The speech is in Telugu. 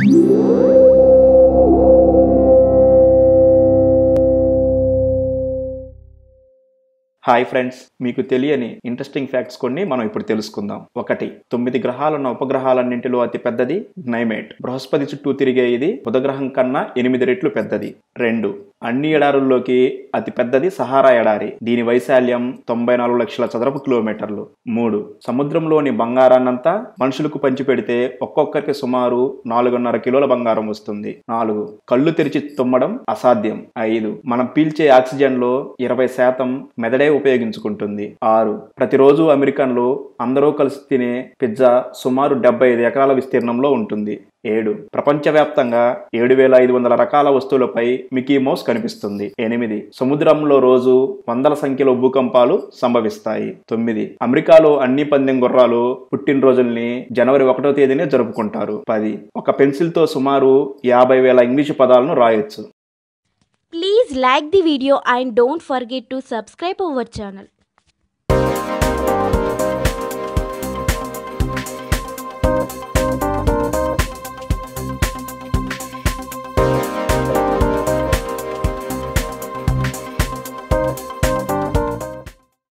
హాయ్ ఫ్రెండ్స్ మీకు తెలియని ఇంట్రెస్టింగ్ ఫ్యాక్ట్స్ కొన్ని మనం ఇప్పుడు తెలుసుకుందాం. ఒకటి తొమ్మిది గ్రహాలున్న ఉపగ్రహాలన్నింటిలో అతి పెద్దది నైమేట్. బృహస్పతి చుట్టూ తిరిగే ఇది బుధగ్రహం కన్నా ఎనిమిది రెట్లు పెద్దది. రెండు అన్ని ఎడారుల్లోకి అతి పెద్దది సహారా ఎడారి. దీని వైశాల్యం తొంభై నాలుగు లక్షల చదరపు కిలోమీటర్లు. మూడు సముద్రంలోని బంగారాన్నంతా మనుషులకు పంచిపెడితే ఒక్కొక్కరికి సుమారు నాలుగున్నర కిలోల బంగారం వస్తుంది. నాలుగు కళ్ళు తెరిచి తుమ్మడం అసాధ్యం. ఐదు మనం పీల్చే ఆక్సిజన్లో ఇరవై శాతం మెదడే ఉపయోగించుకుంటుంది. ఆరు ప్రతిరోజు అమెరికన్లు అందరూ కలిసి తినే పిజ్జా సుమారు డెబ్బై ఐదు ఎకరాల విస్తీర్ణంలో ఉంటుంది. ఏడు. ప్రపంచవ్యాప్తంగా ఏడు వేల ఐదు వందల రకాల వస్తువులపై మికీ మౌస్ కనిపిస్తుంది. ఎనిమిది. సముద్రంలో రోజు వందల సంఖ్యలో భూకంపాలు సంభవిస్తాయి. తొమ్మిది. అమెరికాలో అన్ని పందెం గుర్రాలు పుట్టినరోజుల్ని జనవరి ఒకటో తేదీనే జరుపుకుంటారు. పది. ఒక పెన్సిల్తో సుమారు యాభై వేల ఇంగ్లీషు పదాలను రాయొచ్చు. Please like the video and don't forget to subscribe our channel.